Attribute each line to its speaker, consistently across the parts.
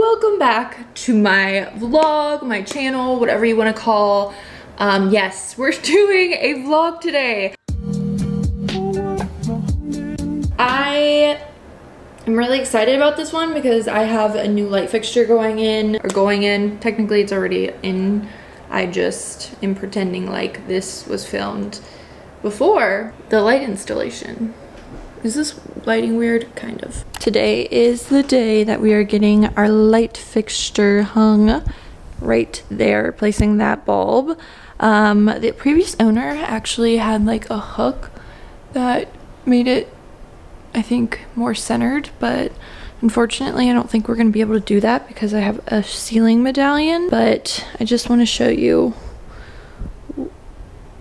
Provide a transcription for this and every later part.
Speaker 1: welcome back to my vlog, my channel, whatever you want to call. Um, yes, we're doing a vlog today. I am really excited about this one because I have a new light fixture going in, or going in. Technically, it's already in. I just am pretending like this was filmed before the light installation. Is this lighting weird? Kind of. Today is the day that we are getting our light fixture hung right there, placing that bulb. Um, the previous owner actually had like a hook that made it, I think, more centered, but unfortunately I don't think we're going to be able to do that because I have a ceiling medallion, but I just want to show you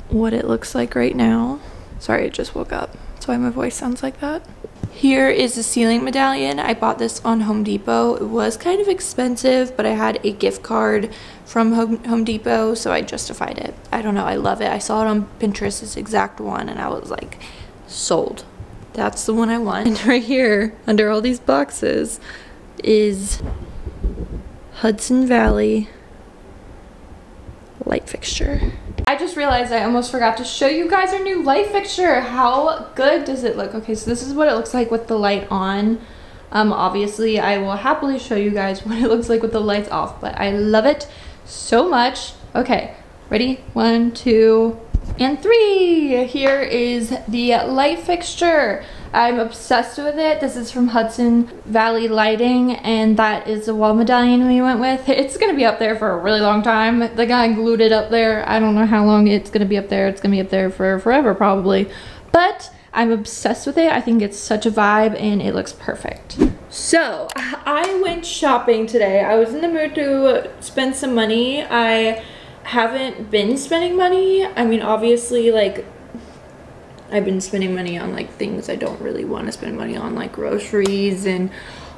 Speaker 1: what it looks like right now. Sorry, I just woke up. That's why my voice sounds like that. Here is the ceiling medallion. I bought this on Home Depot. It was kind of expensive, but I had a gift card from Home, Home Depot, so I justified it. I don't know, I love it. I saw it on Pinterest, this exact one, and I was like, sold. That's the one I want. And right here, under all these boxes, is Hudson Valley light fixture. I just realized I almost forgot to show you guys our new light fixture. How good does it look? Okay, so this is what it looks like with the light on. Um, obviously, I will happily show you guys what it looks like with the lights off, but I love it so much. Okay, ready? One, two, and three. Here is the light fixture. I'm obsessed with it. This is from Hudson Valley Lighting and that is the wall medallion we went with. It's gonna be up there for a really long time. The guy glued it up there. I don't know how long it's gonna be up there. It's gonna be up there for forever probably. But I'm obsessed with it. I think it's such a vibe and it looks perfect. So, I went shopping today. I was in the mood to spend some money. I haven't been spending money. I mean, obviously, like, I've been spending money on like things I don't really want to spend money on, like groceries and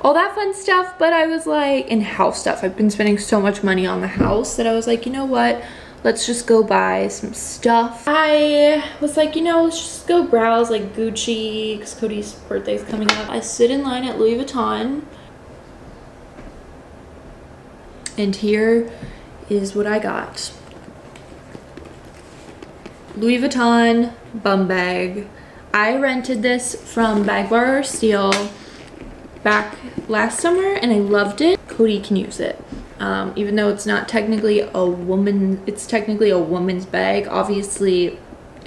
Speaker 1: all that fun stuff. But I was like, in house stuff, I've been spending so much money on the house that I was like, you know what? Let's just go buy some stuff. I was like, you know, let's just go browse like Gucci because Cody's birthday's coming up. I sit in line at Louis Vuitton. And here is what I got. Louis Vuitton bum bag. I rented this from Bag Bar Steel back last summer and I loved it. Cody can use it. Um, even though it's not technically a woman, it's technically a woman's bag. Obviously,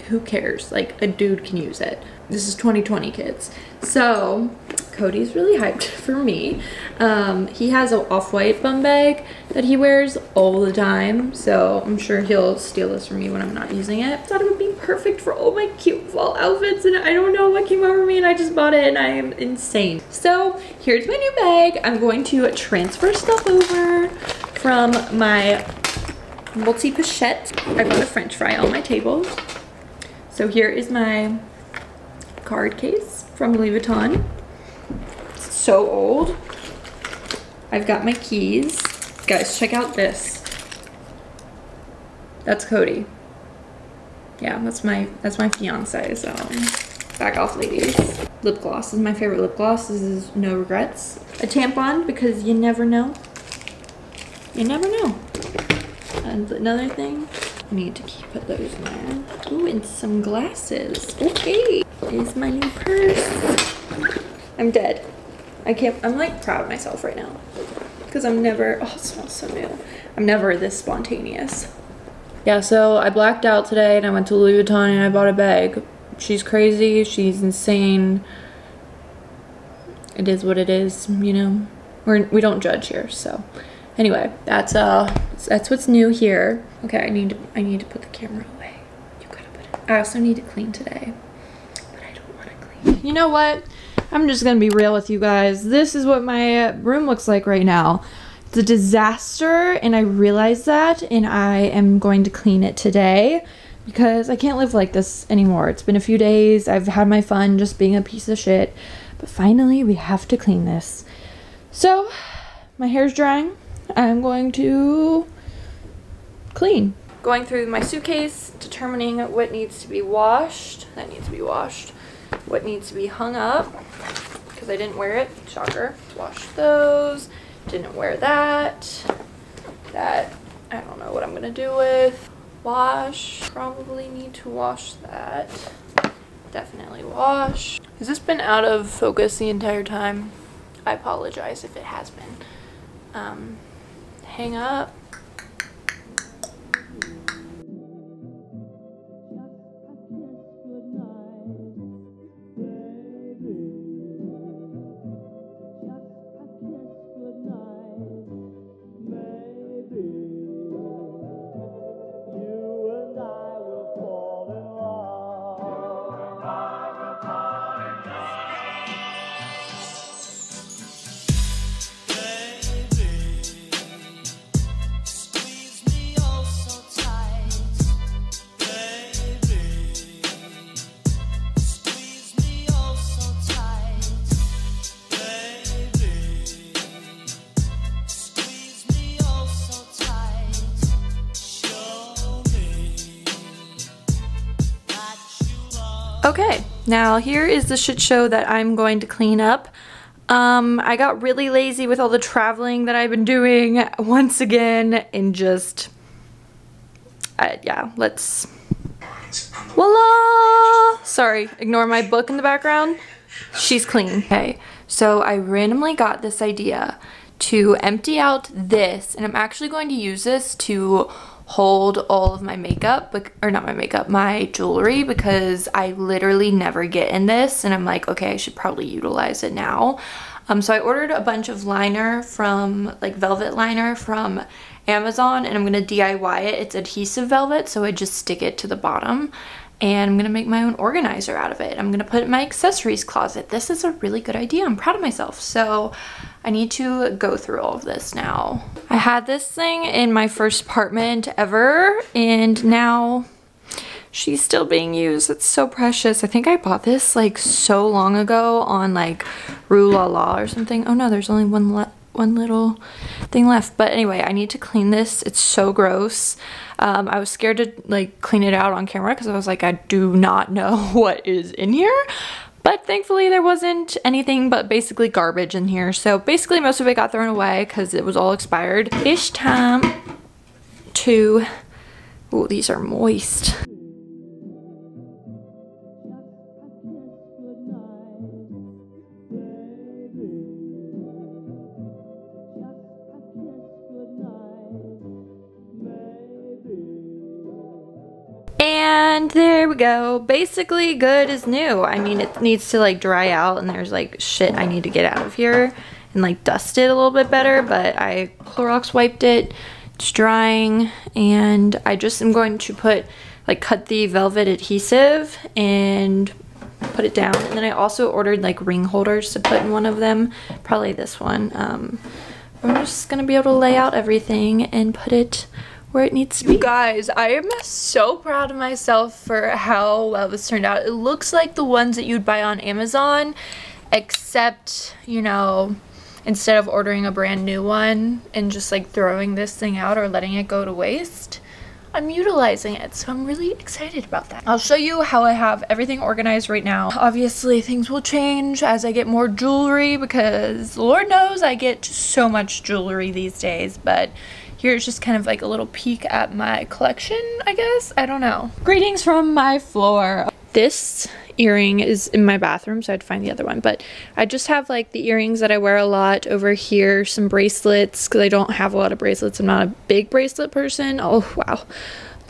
Speaker 1: who cares? Like a dude can use it. This is 2020 kids. So Cody's really hyped for me. Um, he has an off-white bum bag that he wears all the time, so I'm sure he'll steal this from me when I'm not using it. Thought it would be perfect for all my cute fall outfits, and I don't know what came over me, and I just bought it, and I am insane. So here's my new bag. I'm going to transfer stuff over from my multi-pochette. I bought a french fry on my table. So here is my card case from Louis Vuitton It's so old. I've got my keys. Guys, check out this. That's Cody. Yeah, that's my that's my fiance, so back off ladies. Lip gloss is my favorite lip gloss. This is No Regrets. A tampon because you never know. You never know. And another thing, I need to keep put those in there. Ooh, and some glasses. Okay. Is my new purse. I'm dead. I can't, I'm like proud of myself right now. Because I'm never, oh, it smells so new. I'm never this spontaneous. Yeah, so I blacked out today and I went to Louis Vuitton and I bought a bag. She's crazy, she's insane. It is what it is, you know. We're, we don't judge here, so. Anyway, that's uh, that's what's new here. Okay, I need to, I need to put the camera away. You gotta put it. I also need to clean today, but I don't want to clean. You know what? I'm just gonna be real with you guys. This is what my room looks like right now. It's a disaster and I realize that and I am going to clean it today because I can't live like this anymore. It's been a few days. I've had my fun just being a piece of shit. But finally we have to clean this. So my hair's drying. I'm going to clean. Going through my suitcase, determining what needs to be washed. That needs to be washed what needs to be hung up because I didn't wear it. Shocker. Wash those. Didn't wear that. That, I don't know what I'm gonna do with. Wash, probably need to wash that. Definitely wash. Has this been out of focus the entire time? I apologize if it has been. Um, hang up. Okay, now here is the shit show that I'm going to clean up. Um, I got really lazy with all the traveling that I've been doing once again and just, uh, yeah, let's, voila! Sorry, ignore my book in the background. She's clean. Okay, so I randomly got this idea to empty out this and I'm actually going to use this to hold all of my makeup or not my makeup my jewelry because I literally never get in this and I'm like okay I should probably utilize it now. Um, so I ordered a bunch of liner from like velvet liner from Amazon and I'm gonna DIY it. It's adhesive velvet so I just stick it to the bottom and I'm gonna make my own organizer out of it. I'm gonna put it in my accessories closet. This is a really good idea. I'm proud of myself. So I need to go through all of this now. I had this thing in my first apartment ever and now she's still being used. It's so precious. I think I bought this like so long ago on like Rue La La or something. Oh no, there's only one one little thing left. But anyway, I need to clean this. It's so gross. Um, I was scared to like clean it out on camera because I was like, I do not know what is in here. But thankfully there wasn't anything but basically garbage in here. So basically most of it got thrown away because it was all expired. Ish time to, oh, these are moist. And there we go. Basically good as new. I mean, it needs to like dry out and there's like shit I need to get out of here and like dust it a little bit better, but I Clorox wiped it. It's drying and I just am going to put like cut the velvet adhesive and put it down. And then I also ordered like ring holders to put in one of them, probably this one. Um, I'm just gonna be able to lay out everything and put it where it needs to be. You guys, I am so proud of myself for how well this turned out. It looks like the ones that you'd buy on Amazon, except, you know, instead of ordering a brand new one and just like throwing this thing out or letting it go to waste, I'm utilizing it, so I'm really excited about that. I'll show you how I have everything organized right now. Obviously, things will change as I get more jewelry because Lord knows I get so much jewelry these days, but Here's just kind of like a little peek at my collection, I guess. I don't know. Greetings from my floor. This earring is in my bathroom, so I'd find the other one. But I just have like the earrings that I wear a lot over here, some bracelets, because I don't have a lot of bracelets. I'm not a big bracelet person. Oh, wow.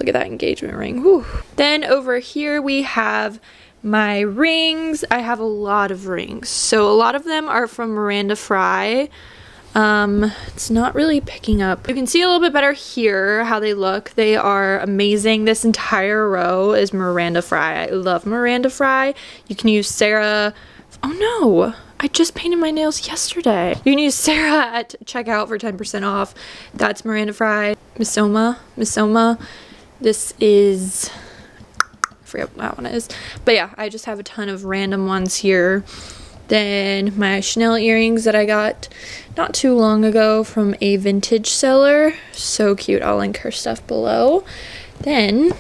Speaker 1: Look at that engagement ring. Whew. Then over here we have my rings. I have a lot of rings. So a lot of them are from Miranda Frye. Um, it's not really picking up. You can see a little bit better here how they look. They are amazing. This entire row is Miranda Frye. I love Miranda Frye. You can use Sarah. Oh no, I just painted my nails yesterday. You can use Sarah at checkout for 10% off. That's Miranda Frye. Missoma. Missoma. This is I forget what that one is. But yeah, I just have a ton of random ones here. Then my Chanel earrings that I got not too long ago from a vintage seller. So cute. I'll link her stuff below. Then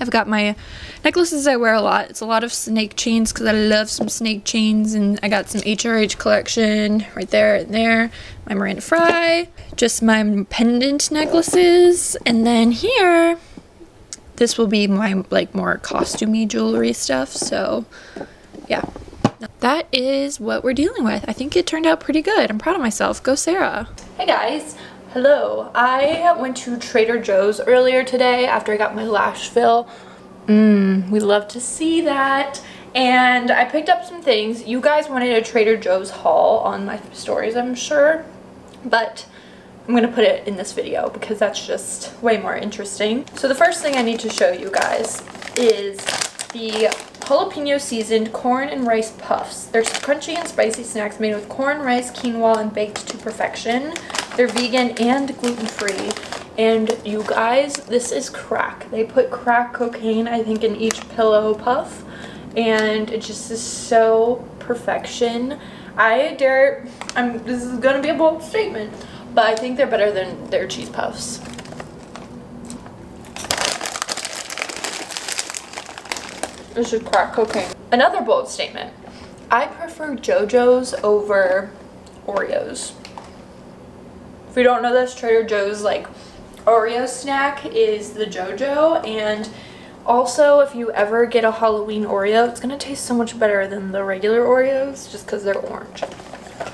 Speaker 1: I've got my necklaces I wear a lot. It's a lot of snake chains because I love some snake chains and I got some HRH collection right there and there. My Miranda Frye, just my pendant necklaces. And then here, this will be my like more costumey jewelry stuff. So yeah, that is what we're dealing with. I think it turned out pretty good. I'm proud of myself. Go Sarah. Hey guys. Hello. I went to Trader Joe's earlier today after I got my lash fill. Mmm, we love to see that. And I picked up some things. You guys wanted a Trader Joe's haul on my stories, I'm sure. But I'm going to put it in this video because that's just way more interesting. So the first thing I need to show you guys is the jalapeno seasoned corn and rice puffs. They're crunchy and spicy snacks made with corn, rice, quinoa, and baked to perfection. They're vegan and gluten-free. And you guys, this is crack. They put crack cocaine, I think, in each pillow puff. And it just is so perfection. I dare, I'm, this is to be a bold statement, but I think they're better than their cheese puffs. This is crack cocaine. Another bold statement. I prefer JoJo's over Oreos. If you don't know this, Trader Joe's like Oreo snack is the JoJo and also if you ever get a Halloween Oreo, it's going to taste so much better than the regular Oreos just because they're orange.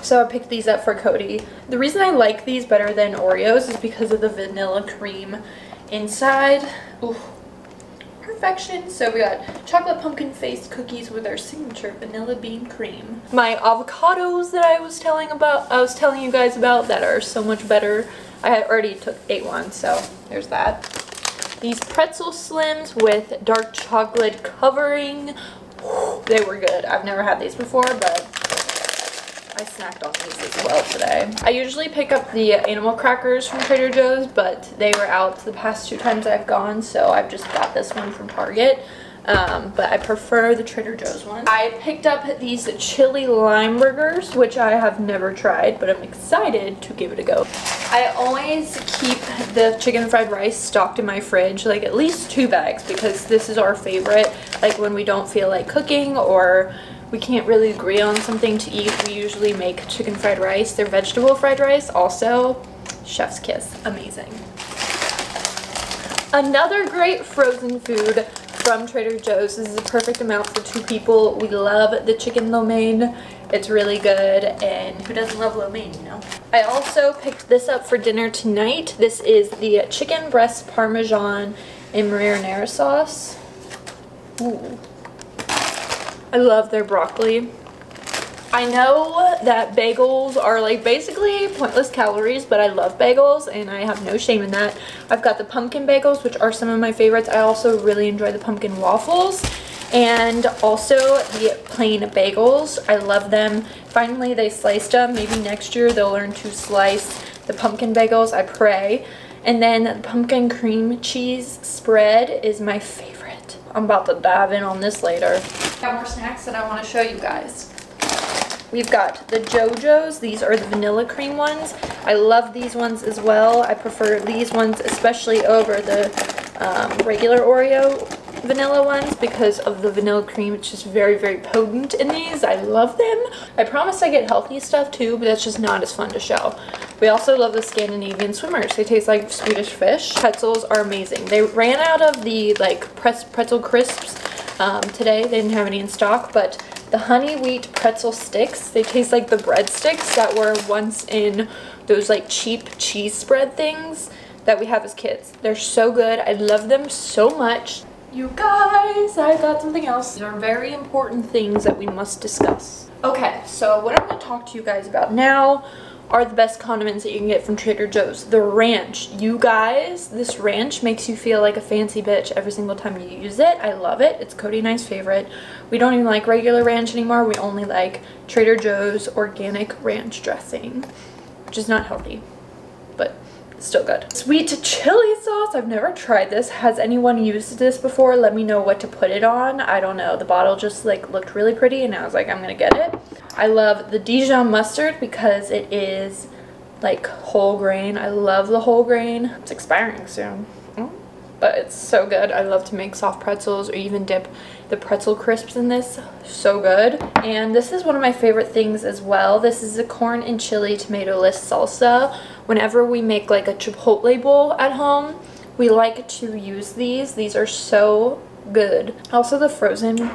Speaker 1: So I picked these up for Cody. The reason I like these better than Oreos is because of the vanilla cream inside. Ooh, perfection. So we got chocolate pumpkin face cookies with our signature vanilla bean cream. My avocados that I was telling about, I was telling you guys about that are so much better. I already took ate one, so there's that. These pretzel slims with dark chocolate covering. They were good. I've never had these before, but I snacked on these as well today. I usually pick up the animal crackers from Trader Joe's, but they were out the past two times I've gone, so I've just got this one from Target. Um, but I prefer the Trader Joe's one. I picked up these chili lime burgers, which I have never tried, but I'm excited to give it a go. I always keep the chicken fried rice stocked in my fridge, like at least two bags, because this is our favorite, like when we don't feel like cooking or we can't really agree on something to eat, we usually make chicken fried rice. Their vegetable fried rice also, chef's kiss, amazing. Another great frozen food from Trader Joe's. This is a perfect amount for two people. We love the chicken lo mein. It's really good and who doesn't love lo mein, you know? I also picked this up for dinner tonight. This is the chicken breast parmesan and marinara sauce. Ooh. I love their broccoli. I know that bagels are like basically pointless calories, but I love bagels and I have no shame in that. I've got the pumpkin bagels, which are some of my favorites. I also really enjoy the pumpkin waffles and also the plain bagels. I love them. Finally, they sliced them. Maybe next year they'll learn to slice the pumpkin bagels, I pray. And then the pumpkin cream cheese spread is my favorite. I'm about to dive in on this later. Got more snacks that I want to show you guys. We've got the JoJo's. These are the vanilla cream ones. I love these ones as well. I prefer these ones especially over the um, regular Oreo vanilla ones because of the vanilla cream. It's just very, very potent in these. I love them. I promise I get healthy stuff too, but that's just not as fun to show. We also love the Scandinavian swimmers. They taste like Swedish fish. Pretzels are amazing. They ran out of the like pretzel crisps um, today. They didn't have any in stock, but the honey wheat pretzel sticks, they taste like the breadsticks that were once in those like cheap cheese spread things that we have as kids. They're so good. I love them so much. You guys, I got something else. These are very important things that we must discuss. Okay, so what I'm going to talk to you guys about now are the best condiments that you can get from Trader Joe's. The ranch. You guys, this ranch makes you feel like a fancy bitch every single time you use it. I love it. It's Cody and I's favorite. We don't even like regular ranch anymore. We only like Trader Joe's organic ranch dressing, which is not healthy, but still good. Sweet chili sauce. I've never tried this. Has anyone used this before? Let me know what to put it on. I don't know. The bottle just like looked really pretty and I was like, I'm gonna get it. I love the Dijon mustard because it is like whole grain. I love the whole grain. It's expiring soon. Oh, but it's so good. I love to make soft pretzels or even dip the pretzel crisps in this. So good. And this is one of my favorite things as well. This is a corn and chili tomato-less salsa. Whenever we make like a chipotle bowl at home, we like to use these. These are so good. Also the frozen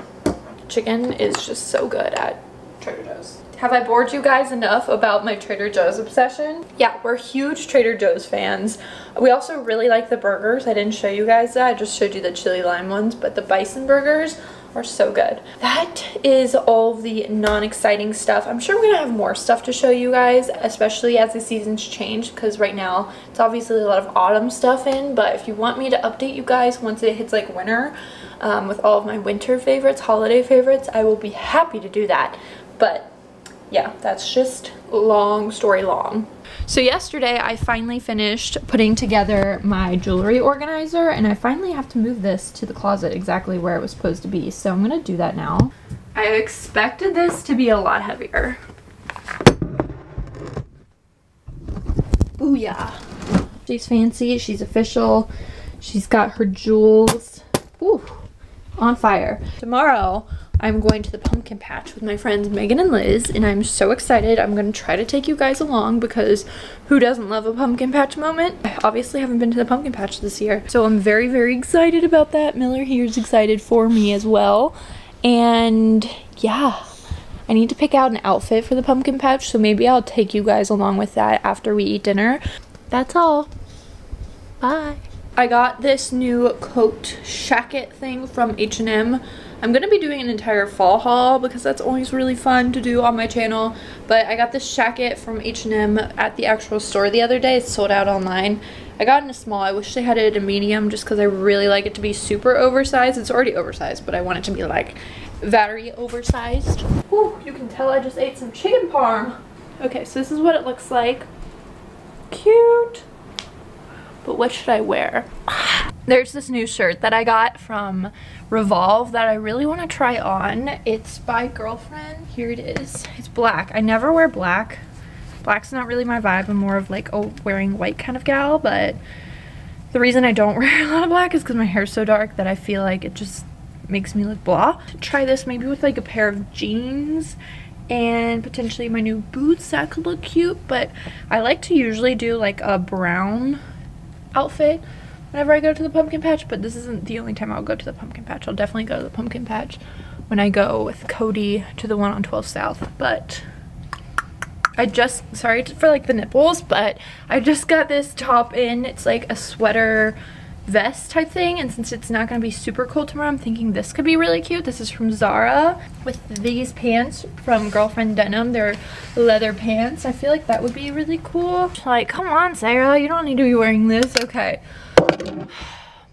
Speaker 1: chicken is just so good at Trader Joe's. Have I bored you guys enough about my Trader Joe's obsession? Yeah, we're huge Trader Joe's fans. We also really like the burgers. I didn't show you guys that. I just showed you the chili lime ones, but the bison burgers are so good. That is all the non-exciting stuff. I'm sure we're gonna have more stuff to show you guys, especially as the seasons change, because right now it's obviously a lot of autumn stuff in, but if you want me to update you guys once it hits like winter, um, with all of my winter favorites, holiday favorites, I will be happy to do that. But yeah, that's just long story long. So yesterday I finally finished putting together my jewelry organizer and I finally have to move this to the closet exactly where it was supposed to be. So I'm gonna do that now. I expected this to be a lot heavier. Booyah. She's fancy, she's official, she's got her jewels. Ooh, on fire. Tomorrow I'm going to the pumpkin patch with my friends Megan and Liz and I'm so excited. I'm going to try to take you guys along because who doesn't love a pumpkin patch moment? I obviously haven't been to the pumpkin patch this year. So I'm very, very excited about that. Miller here is excited for me as well. And yeah, I need to pick out an outfit for the pumpkin patch. So maybe I'll take you guys along with that after we eat dinner. That's all. Bye. I got this new coat shacket thing from H&M I'm going to be doing an entire fall haul because that's always really fun to do on my channel. But I got this jacket from H&M at the actual store the other day. It's sold out online. I got in a small. I wish they had it in a medium just because I really like it to be super oversized. It's already oversized, but I want it to be like very oversized. Ooh, you can tell I just ate some chicken parm. Okay, so this is what it looks like. Cute. But what should I wear? There's this new shirt that I got from Revolve that I really want to try on. It's by Girlfriend. Here it is. It's black. I never wear black. Black's not really my vibe. I'm more of like a wearing white kind of gal, but the reason I don't wear a lot of black is because my hair's so dark that I feel like it just makes me look blah. Try this maybe with like a pair of jeans and potentially my new boots that could look cute, but I like to usually do like a brown outfit whenever I go to the pumpkin patch, but this isn't the only time I'll go to the pumpkin patch. I'll definitely go to the pumpkin patch when I go with Cody to the one on 12 South, but I just, sorry for like the nipples, but I just got this top in. It's like a sweater vest type thing and since it's not going to be super cold tomorrow I'm thinking this could be really cute this is from Zara with these pants from Girlfriend Denim they're leather pants I feel like that would be really cool like come on Sarah you don't need to be wearing this okay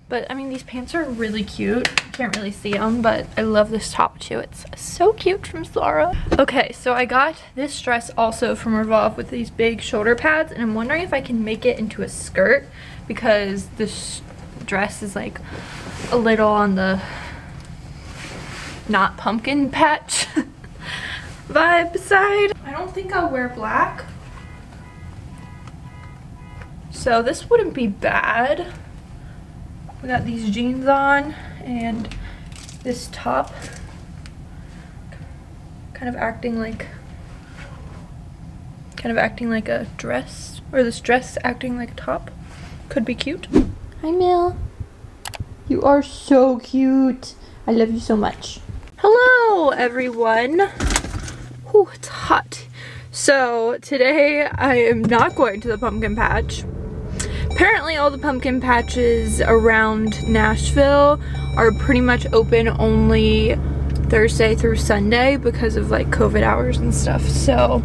Speaker 1: but I mean, these pants are really cute. Can't really see them, but I love this top too. It's so cute from Zara. Okay, so I got this dress also from Revolve with these big shoulder pads, and I'm wondering if I can make it into a skirt because this dress is like a little on the not pumpkin patch vibe side. I don't think I'll wear black. So this wouldn't be bad. We got these jeans on and this top kind of acting like kind of acting like a dress or this dress acting like a top could be cute hi mill you are so cute. I love you so much. Hello everyone. Ooh, it's hot. So today i am not going to the pumpkin patch. Apparently all the pumpkin patches around Nashville are pretty much open only Thursday through Sunday because of like COVID hours and stuff. So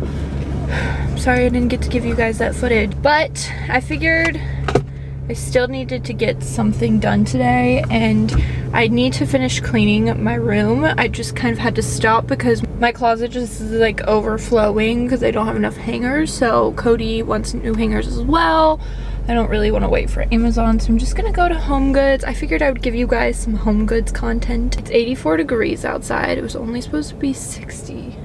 Speaker 1: I'm sorry I didn't get to give you guys that footage. But I figured I still needed to get something done today and I need to finish cleaning my room. I just kind of had to stop because my closet just is like overflowing because I don't have enough hangers. So Cody wants new hangers as well. I don't really want to wait for Amazon, so I'm just gonna go to Home Goods. I figured I would give you guys some Home Goods content. It's 84 degrees outside. It was only supposed to be 60.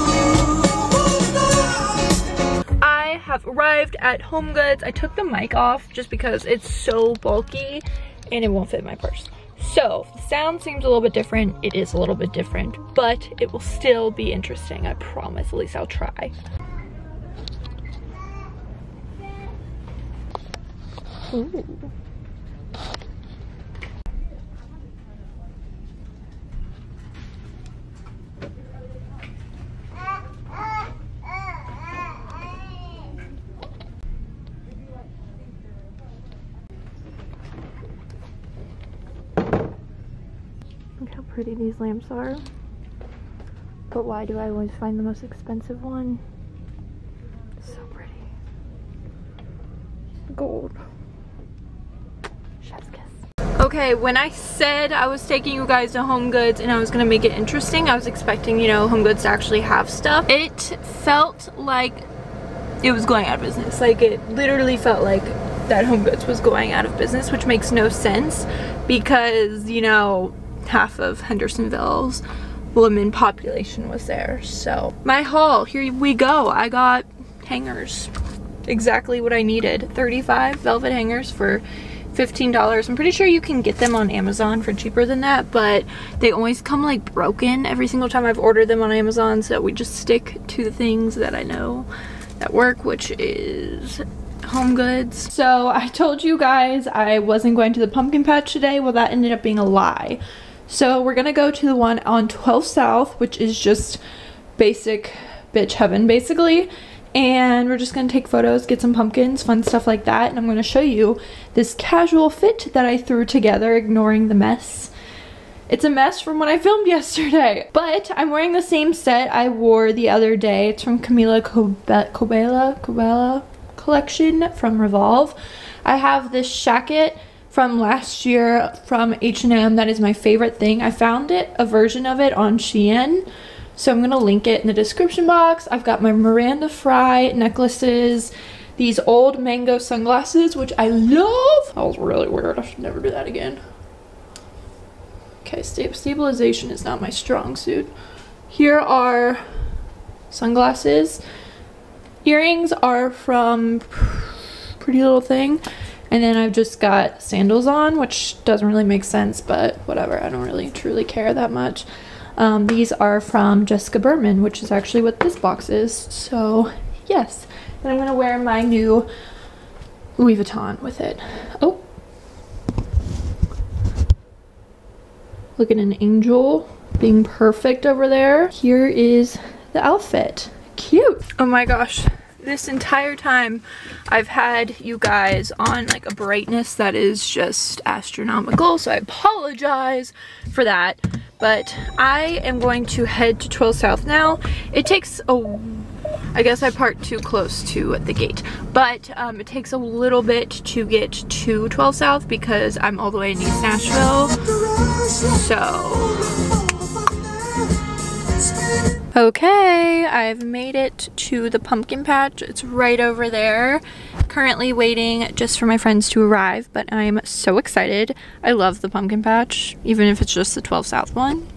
Speaker 1: Have arrived at Home Goods. I took the mic off just because it's so bulky and it won't fit my purse. So, the sound seems a little bit different. It is a little bit different, but it will still be interesting. I promise, at least I'll try. Ooh. Pretty these lamps are. But why do I always find the most expensive one? So pretty. Gold. Chef's kiss. Okay, when I said I was taking you guys to Home Goods and I was gonna make it interesting, I was expecting, you know, Home Goods to actually have stuff. It felt like it was going out of business. Like it literally felt like that Home Goods was going out of business, which makes no sense because, you know, half of Hendersonville's woman population was there. So my haul, here we go. I got hangers, exactly what I needed. 35 velvet hangers for $15. I'm pretty sure you can get them on Amazon for cheaper than that, but they always come like broken every single time I've ordered them on Amazon. So we just stick to the things that I know that work, which is home goods. So I told you guys I wasn't going to the pumpkin patch today. Well, that ended up being a lie. So we're gonna go to the one on 12 South, which is just basic bitch heaven basically. And we're just gonna take photos, get some pumpkins, fun stuff like that. And I'm gonna show you this casual fit that I threw together, ignoring the mess. It's a mess from when I filmed yesterday. But I'm wearing the same set I wore the other day. It's from Camila Cabello, Cabela collection from Revolve. I have this jacket from last year from H&M that is my favorite thing. I found it, a version of it on Shein. So I'm going to link it in the description box. I've got my Miranda Frye necklaces, these old mango sunglasses, which I love. That was really weird. I should never do that again. Okay, stabilization is not my strong suit. Here are sunglasses. Earrings are from Pretty Little Thing. And then I've just got sandals on, which doesn't really make sense, but whatever. I don't really truly care that much. Um, these are from Jessica Berman, which is actually what this box is. So, yes. And I'm going to wear my new Louis Vuitton with it. Oh. Look at an angel being perfect over there. Here is the outfit. Cute. Oh my gosh this entire time I've had you guys on like a brightness that is just astronomical so I apologize for that. But I am going to head to 12 South now. It takes a I guess I parked too close to the gate. But um, it takes a little bit to get to 12 South because I'm all the way in East Nashville. So Okay, I've made it to the pumpkin patch. It's right over there. Currently waiting just for my friends to arrive, but I'm so excited. I love the pumpkin patch, even if it's just the 12 South one.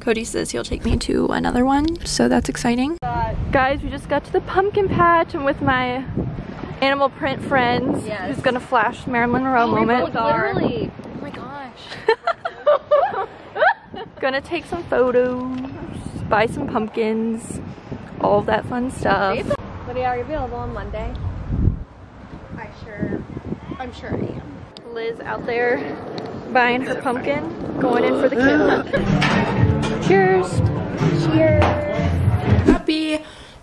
Speaker 1: Cody says he'll take me to another one, so that's exciting. Guys, we just got to the pumpkin patch. I'm with my animal print friends yes. who's gonna flash Marilyn Monroe oh, moment.
Speaker 2: Literally. Oh my gosh.
Speaker 1: gonna take some photos buy some pumpkins, all that fun stuff.
Speaker 2: Lydia, are you available on Monday? I sure, I'm sure I am.
Speaker 1: Liz out there buying her pumpkin, going in for the kill. Cheers. Cheers. Happy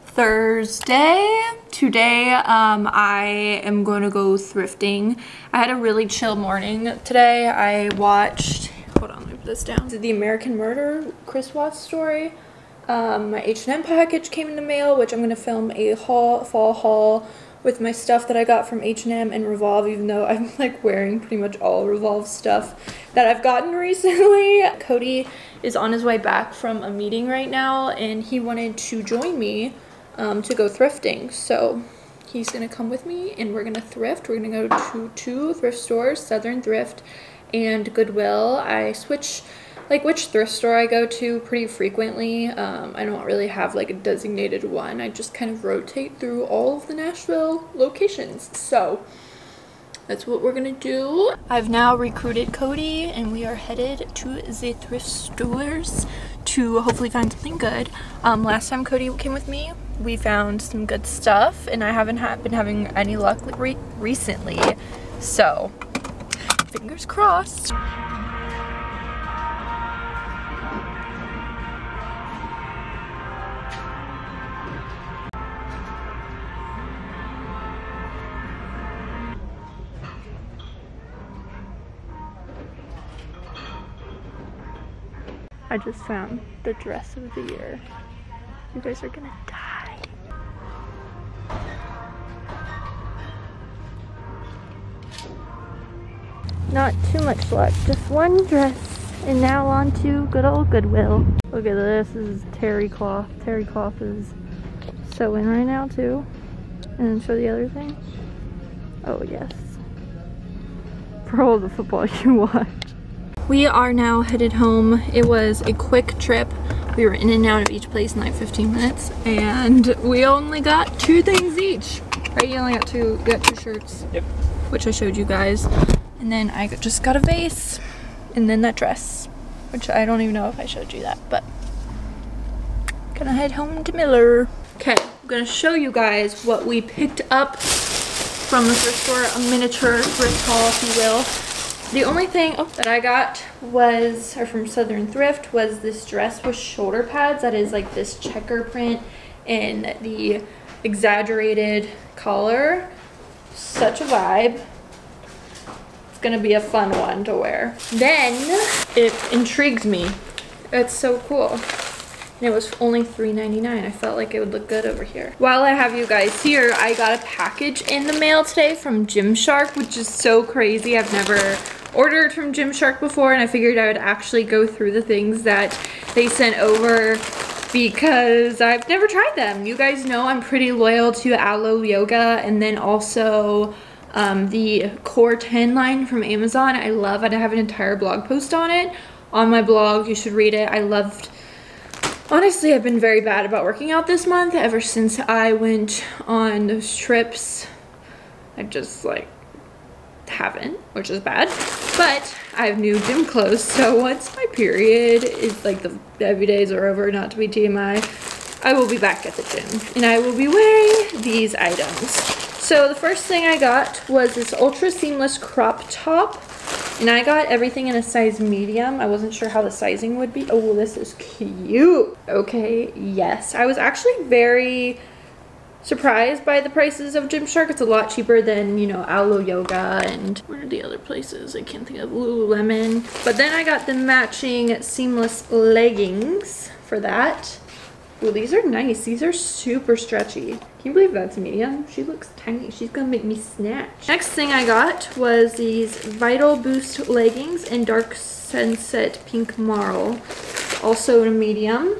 Speaker 1: Thursday. Today um, I am going to go thrifting. I had a really chill morning today. I watched, hold on, let me put this down. The American Murder Chris Watts story. Um, my H&M package came in the mail, which I'm going to film a haul, fall haul with my stuff that I got from H&M and Revolve, even though I'm like wearing pretty much all Revolve stuff that I've gotten recently. Cody is on his way back from a meeting right now and he wanted to join me um, to go thrifting. So he's going to come with me and we're going to thrift. We're going to go to two thrift stores, Southern Thrift and Goodwill. I switch like which thrift store I go to pretty frequently. Um, I don't really have like a designated one. I just kind of rotate through all of the Nashville locations. So that's what we're gonna do. I've now recruited Cody and we are headed to the thrift stores to hopefully find something good. Um, last time Cody came with me, we found some good stuff and I haven't ha been having any luck re recently. So, fingers crossed. I just found the dress of the year. You guys are gonna die. Not too much luck, just one dress. And now on to good old Goodwill. Look at this, this is terry cloth. Terry cloth is so in right now too. And then show the other thing. Oh yes. For all the football you watch. We are now headed home. It was a quick trip. We were in and out of each place in like 15 minutes and we only got two things each. Right, you only got two, you got two shirts.
Speaker 3: Yep.
Speaker 1: Which I showed you guys. And then I just got a vase and then that dress, which I don't even know if I showed you that, but gonna head home to Miller. Okay, I'm gonna show you guys what we picked up from the thrift store, a miniature thrift haul, if you will. The only thing oh, that I got was, or from Southern Thrift, was this dress with shoulder pads that is like this checker print and the exaggerated collar. Such a vibe. It's gonna be a fun one to wear. Then it intrigues me. It's so cool. And it was only $3.99. I felt like it would look good over here. While I have you guys here, I got a package in the mail today from Gymshark, which is so crazy. I've never ordered from Gymshark before and I figured I would actually go through the things that they sent over because I've never tried them. You guys know I'm pretty loyal to Alo Yoga and then also um, the Core 10 line from Amazon. I love it. I have an entire blog post on it on my blog. You should read it. I loved honestly I've been very bad about working out this month ever since I went on those trips I just like haven't, which is bad. But I have new gym clothes, so once my period is like the heavy days are over, not to be TMI, I will be back at the gym. And I will be wearing these items. So the first thing I got was this ultra seamless crop top. And I got everything in a size medium. I wasn't sure how the sizing would be. Oh, this is cute. Okay, yes. I was actually very surprised by the prices of Gymshark. It's a lot cheaper than, you know, Alo Yoga and where are the other places? I can't think of Lululemon. But then I got the matching seamless leggings for that. Well, these are nice. These are super stretchy. Can you believe that's medium? She looks tiny. She's gonna make me snatch. Next thing I got was these Vital Boost leggings in dark sunset pink marl. Also in a medium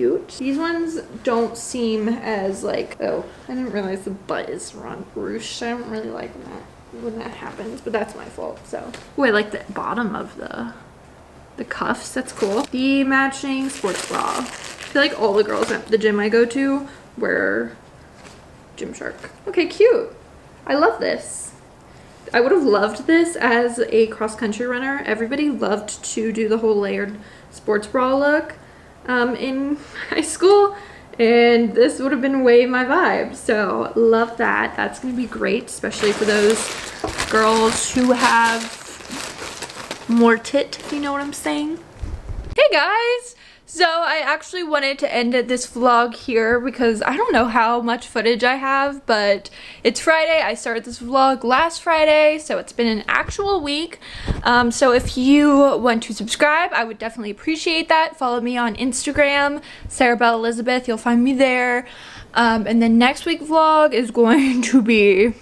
Speaker 1: cute. These ones don't seem as like, oh, I didn't realize the butt is wrong ruched. I don't really like that when that happens, but that's my fault, so. Oh, I like the bottom of the, the cuffs. That's cool. The matching sports bra. I feel like all the girls at the gym I go to wear Gymshark. Okay, cute. I love this. I would have loved this as a cross-country runner. Everybody loved to do the whole layered sports bra look um, in high school and this would have been way my vibe. So love that. That's gonna be great, especially for those girls who have more tit, you know what I'm saying? Hey guys! So I actually wanted to end this vlog here because I don't know how much footage I have, but it's Friday. I started this vlog last Friday, so it's been an actual week. Um, so if you want to subscribe, I would definitely appreciate that. Follow me on Instagram, Sarah Belle Elizabeth. You'll find me there. Um, and then next week vlog is going to be,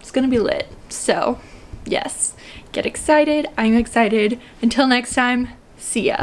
Speaker 1: it's going to be lit. So yes, get excited. I'm excited. Until next time, see ya.